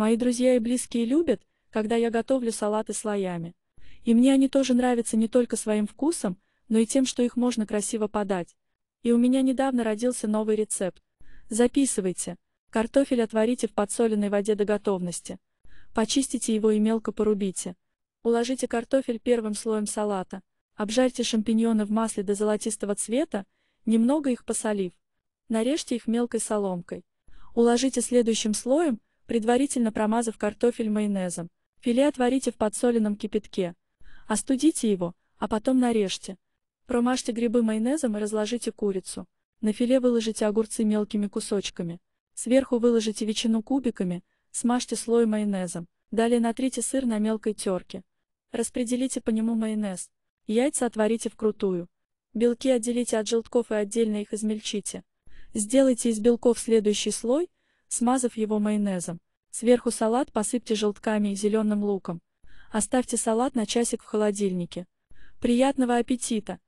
Мои друзья и близкие любят, когда я готовлю салаты слоями. И мне они тоже нравятся не только своим вкусом, но и тем, что их можно красиво подать. И у меня недавно родился новый рецепт. Записывайте. Картофель отварите в подсоленной воде до готовности. Почистите его и мелко порубите. Уложите картофель первым слоем салата. Обжарьте шампиньоны в масле до золотистого цвета, немного их посолив. Нарежьте их мелкой соломкой. Уложите следующим слоем, предварительно промазав картофель майонезом. Филе отварите в подсоленном кипятке. Остудите его, а потом нарежьте. Промажьте грибы майонезом и разложите курицу. На филе выложите огурцы мелкими кусочками. Сверху выложите ветчину кубиками, смажьте слой майонезом. Далее натрите сыр на мелкой терке. Распределите по нему майонез. Яйца отварите вкрутую. Белки отделите от желтков и отдельно их измельчите. Сделайте из белков следующий слой, смазав его майонезом. Сверху салат посыпьте желтками и зеленым луком. Оставьте салат на часик в холодильнике. Приятного аппетита!